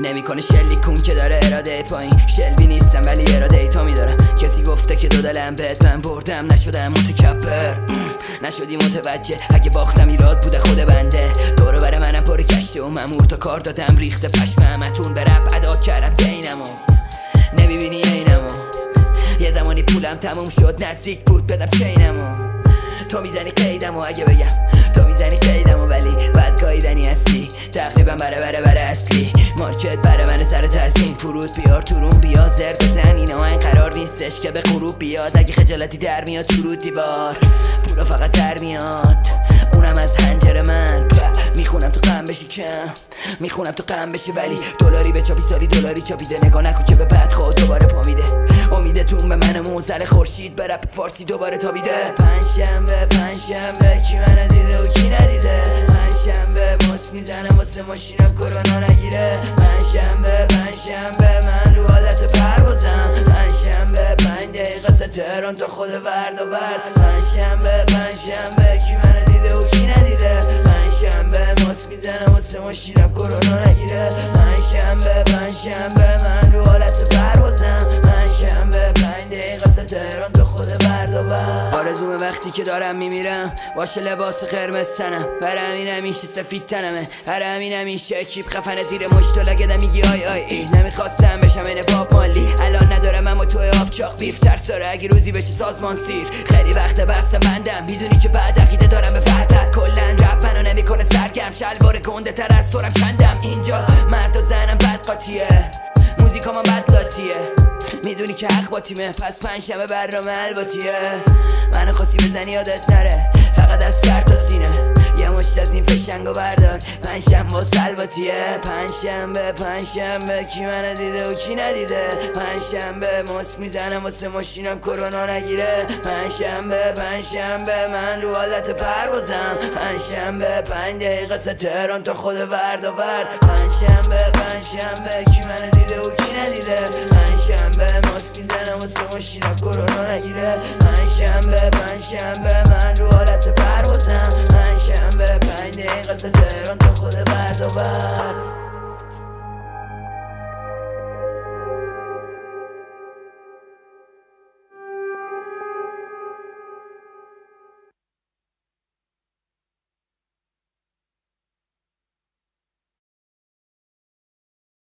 نمی‌کنه شلی کون که داره اراده پایین. شلبی نیستم ولی اراده ای تا میدارم. کسی گفته که دو دلم بهت من بردم. نشدم متکبر. نشدی متوجه. اگه باختم ایراد بوده خود بنده. دورو بر منم پر کشته و کار دادم. ریخته پشم همتون به رب ادا کردم دینمو نمی‌بینی اینمو. یه زمانی پولم تموم شد. نزدیک بود بدم چینمو. تو می‌زنی قیدمو. اگه بگم تو می‌زنی قیدمو. فرود بیار تورون بیا زر بزن. این قرار نیستش که به غروب بیاد. اگه خجالتی در میاد تو دیوار. پولا فقط در میاد. اونم از هنجر من. می‌خونم تو قم بشی کم. می‌خونم تو قم بشی ولی دلاری به چاپی سالی دلاری چاپیده. نگاه نکن که به بعد خود دوباره پامیده امیدتون به من موزل خورشید به رپ فارسی دوباره تابیده. پنجشنبه پنجشنبه کی من دیده و کی ندیده. پنجشنبه ماس می‌زنم واسه ماشینم کرونا نگیره. تهران تا خود ورد و برد پنجشنبه پنجشنبه کی من دیده و کی ندیده. پنجشنبه ماس می‌زنم واسه ماشینم کرونا نگیره. پنجشنبه پنجشنبه من رو حالت پروازم پنجشنبه پنج دقیقه ست تهران تا خود ورد و برد آرزوم وقتی که دارم میمیرم باشه لباس قرمز تنم. بر همین همیشه سفید تنمه. هر همین همیشه کیپ خفن زیر مشت و لگدم میگی آی آی ای. نمی‌خواستم بشم این پاپ مالی. الان ندارم اگه روزی بشه سازمان سیر. خیلی وقت بستم بندم می‌دونی که بعد عقیده دارم به وحدت کلن رپ منو نمی‌کنه سرگرم. شلوار گنده تر از تورم چندم. اینجا مرد و زنم بد قاطیه. موزیکا بد لاتیه می‌دونی که حق با تیمه. پس پنجشنبه برنامه الباتیه. منو خواستی بزنی یادت نره. فقط از سر تا سینه. یه مشت فشنگو بردار. پنجشنبه با سلباتیه پنجشنبه پنجشنبه کی منو دیده و کی ندیده؟ پنجشنبه ماس می‌زنم واسه ماشینم کرونا نگیره. پنجشنبه پنجشنبه من رو حالت پروازم. پنجشنبه پنج دقیقه تهران تا خود ورد و ورد پنجشنبه پنجشنبه کی منو دیده و کی ندیده؟ پنجشنبه ماس می‌زنم واسه ماشینم کرونا نگیره. پنجشنبه پنجشنبه من رو حالت